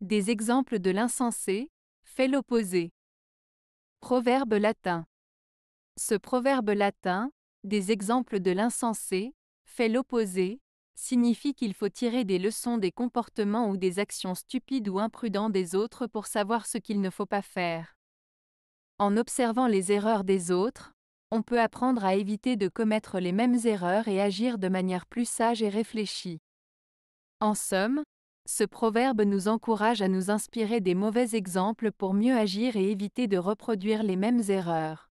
Des exemples de l'insensé, fait l'opposé. Proverbe latin. Ce proverbe latin, des exemples de l'insensé, fait l'opposé, signifie qu'il faut tirer des leçons des comportements ou des actions stupides ou imprudents des autres pour savoir ce qu'il ne faut pas faire. En observant les erreurs des autres, on peut apprendre à éviter de commettre les mêmes erreurs et agir de manière plus sage et réfléchie. En somme, ce proverbe nous encourage à nous inspirer des mauvais exemples pour mieux agir et éviter de reproduire les mêmes erreurs.